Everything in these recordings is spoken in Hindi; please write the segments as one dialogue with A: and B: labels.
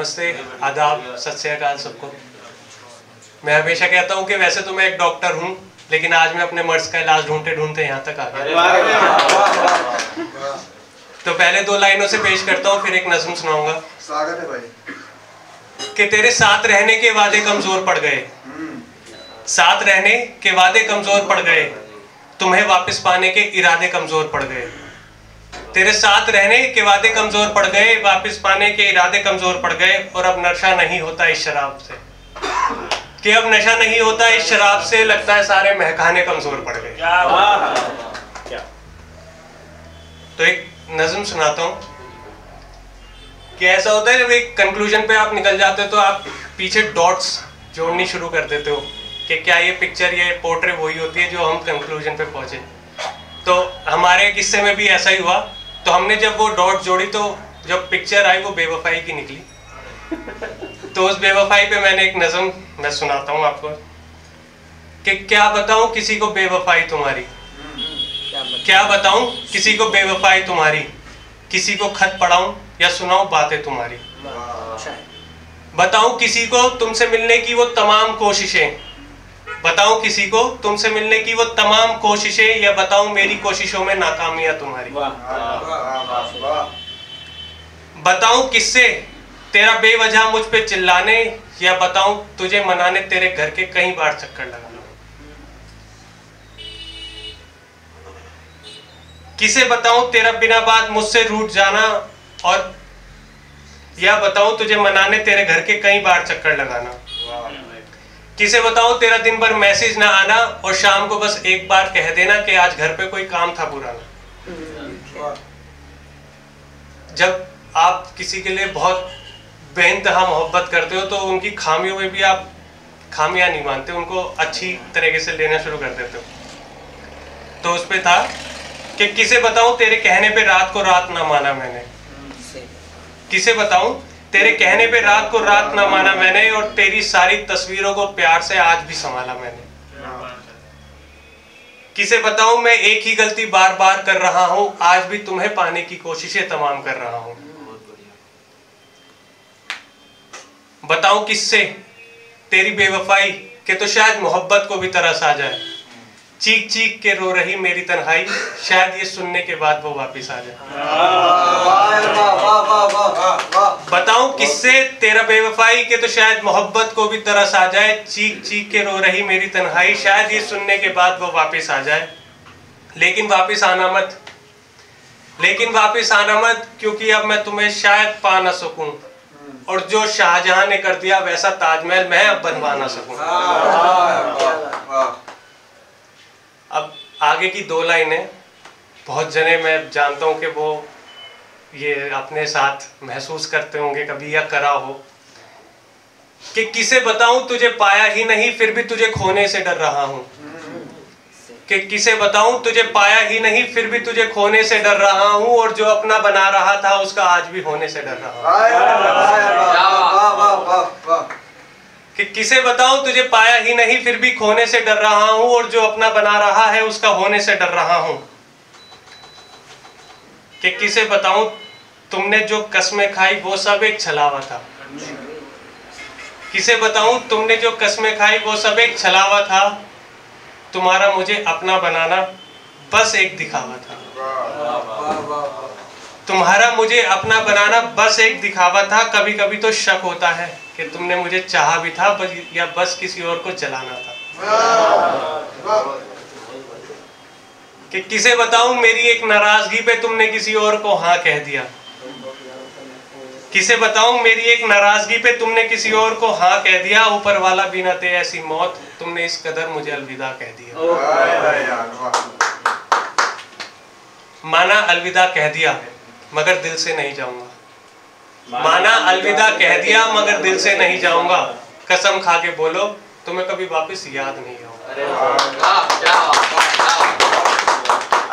A: नमस्ते आदाब सत श्रीकाल सबको। मैं हमेशा कहता हूँ कि वैसे तो मैं एक डॉक्टर हूँ लेकिन आज मैं अपने मर्ज का इलाज ढूंढते ढूंढते यहाँ तक आ गया। तो पहले दो लाइनों से पेश करता हूँ फिर एक नज्म सुनाऊँगा।
B: स्वागत है भाई।
A: कि तेरे साथ रहने के वादे कमज़ोर पड़ गए। साथ रहने के वादे कमज़ोर पड़ गए। तुम्हें वापस पाने के इरादे कमज़ोर पड़ गए। तेरे साथ रहने के वादे कमज़ोर पड़ गए वापस पाने के इरादे कमज़ोर पड़ गए और अब नशा नहीं होता इस शराब से। कि अब नशा नहीं होता इस शराब से लगता है सारे महकाने कमज़ोर पड़ गए। तो एक नज्म सुनाता हूँ कि ऐसा होता है जब एक कंक्लूजन पे आप निकल जाते हो तो आप पीछे डॉट्स जोड़नी शुरू कर देते हो कि क्या ये पिक्चर ये पोर्ट्रेट वही होती है जो हम कंक्लूजन पे पहुँचे। तो हमारे किस्से में भी ऐसा ही हुआ। तो हमने जब वो डॉट जोड़ी तो जब पिक्चर आई वो बेवफाई की निकली। तो उस बेवफाई पे मैंने एक नज़म मैं सुनाता हूँ आपको। कि क्या बताऊँ किसी को बेवफाई तुम्हारी? क्या बताऊँ किसी को बेवफाई तुम्हारी? किसी को खत पढ़ाऊं या सुनाऊं बातें तुम्हारी? बताऊँ किसी को तुमसे मिलने की वो तमाम कोशिशें बताऊँ किसी को तुमसे मिलने की वो तमाम कोशिशें या बताऊँ मेरी कोशिशों में नाकामियाँ तुम्हारी। बताऊँ किससे? तेरा बेवजह मुझ पे चिल्लाने या बताऊँ तुझे मनाने तेरे घर के कई बार चक्कर लगाना। किसे बताऊँ तेरा बिना बात मुझसे रूठ जाना और या बताऊँ तुझे मनाने तेरे घर के कई बार चक्कर लगाना। किसे बताऊँ तेरा दिन भर मैसेज ना आना और शाम को बस एक बार कह देना कि आज घर पे कोई काम था पुराना जब आप किसी के लिए बहुत बेनतहा मोहब्बत करते हो तो उनकी खामियों में भी आप खामियाँ नहीं मानते उनको अच्छी तरीके से लेना शुरू कर देते हो। तो उस पे था कि किसे बताऊँ तेरे कहने पे रात को रात ना माना मैंने। किसे बताऊँ तेरे कहने पे रात को रात ना माना मैंने और तेरी सारी तस्वीरों को प्यार से आज भी संभाला मैंने। किसे बताऊँ, मैं एक ही गलती बार बार कर रहा हूँ, आज भी तुम्हें पाने की कोशिशें तमाम कर रहा हूँ। बताऊँ किससे? तेरी बेवफाई के तो शायद मोहब्बत को भी तरस आ जाए। चीख चीख के रो रही मेरी तन्हाई। शायद ये सुनने के बाद वो वापस आ जाए। बताऊँ किससे? तेरा बेवफाई के तो शायद मोहब्बत को भी तरस आ जाए। चीख चीख के रो रही मेरी तन्हाई। शायद ये सुनने के बाद वो वापस आ जाए। लेकिन वापस आना मत। लेकिन वापस आना मत, क्योंकि अब मैं तुम्हें शायद पा ना सकूँ। और जो शाहजहां ने कर दिया, वैसा ताजमहल मैं अब बनवा ना सकूँ। आगे की दो लाइनें, बहुत जने मैं जानता हूँ कि वो ये अपने साथ महसूस करते होंगे कभी या करा हो। कि किसे बताऊँ तुझे पाया ही नहीं, फिर भी तुझे खोने से डर रहा हूँ। कि किसे बताऊँ तुझे पाया ही नहीं, फिर भी तुझे खोने से डर रहा हूँ, और जो अपना बना रहा था, उसका आज भी होने से डर रहा हूँ। कि किसे बताऊँ, तुझे पाया ही नहीं, फिर भी खोने से डर रहा हूँ, और जो अपना बना रहा है, उसका होने से डर रहा हूँ। कि किसे बताऊँ, तुमने जो कस्में खाई, वो सब एक छलावा था। किसे बताऊँ, तुमने जो कस्में खाई, वो सब एक छलावा था। तुम्हारा मुझे अपना बनाना बस एक दिखावा था। तुम्हारा मुझे अपना बनाना बस एक दिखावा था कभी कभी तो शक होता है कि तुमने मुझे चाहा भी था बस या बस किसी और को जलाना था। कि किसे बताऊँ मेरी एक नाराज़गी पे तुमने किसी और को हाँ कह दिया। किसे बताऊँ मेरी एक नाराज़गी पे तुमने किसी और को हाँ कह दिया ऊपर वाला बिना ते ऐसी मौत तुमने इस कदर मुझे अलविदा कह दिया। माना अलविदा कह दिया। मगर दिल से नहीं जाऊँगा। माना अलविदा कह दिया मगर दिल से नहीं जाऊँगा। कसम खा के बोलो तुम्हें कभी वापस याद नहीं आऊँगा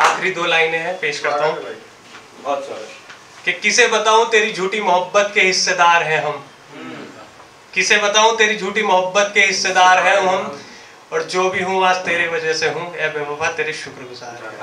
A: आखिरी दो लाइनें हैं पेश करता हूँ। कि किसे बताऊँ तेरी झूठी मोहब्बत के हिस्सेदार हैं हम। किसे बताऊँ तेरी झूठी मोहब्बत के हिस्सेदार हैं हम। और जो भी हूँ आज तेरे वजह से हूँ। ए बेवफा तेरे शुक्रगुजार हैं।